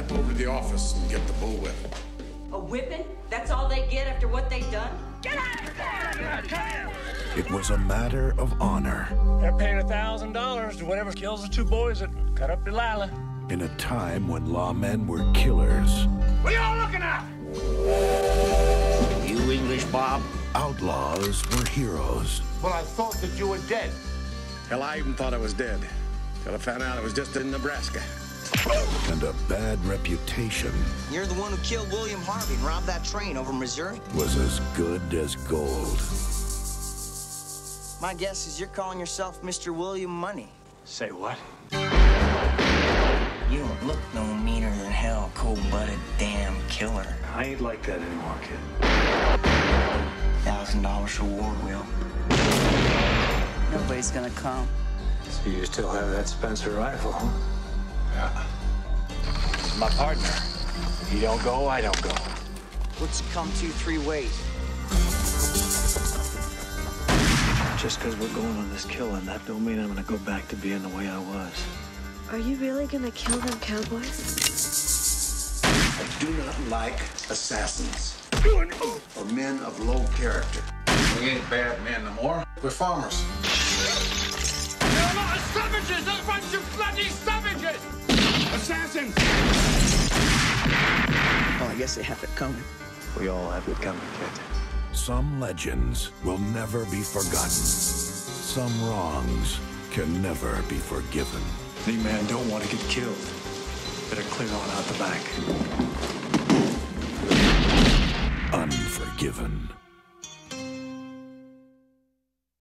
Step over to the office and get the bullwhip. A whipping? That's all they get after what they've done? Get out of there! It was a matter of honor. They're paying a thousand dollars to whatever kills the two boys that cut up Delilah. In a time when lawmen were killers. What are y'all looking at? You English, Bob? Outlaws were heroes. Well, I thought that you were dead. Hell, I even thought I was dead. Till I found out I was just in Nebraska. And a bad reputation. You're the one who killed William Harvey and robbed that train over Missouri? Was as good as gold. My guess is you're calling yourself Mr. William Munny. Say what? You don't look no meaner than hell, cold-blooded damn killer. I ain't like that anymore, kid. Thousand dollars reward, Will. Nobody's gonna come. So you still have that Spencer rifle, huh? Yeah. He's my partner. He don't go, I don't go. What's it come to three ways? Just because we're going on this killing, that don't mean I'm gonna go back to being the way I was. Are you really gonna kill them cowboys? I do not like assassins or men of low character. We ain't bad men no more. We're farmers. You're a lot of savages! A bunch of bloody savages! Assassins! Well, I guess they have it coming. We all have it coming, kid. Some legends will never be forgotten. Some wrongs can never be forgiven. Any man don't want to get killed. Better clear on out the back. Unforgiven.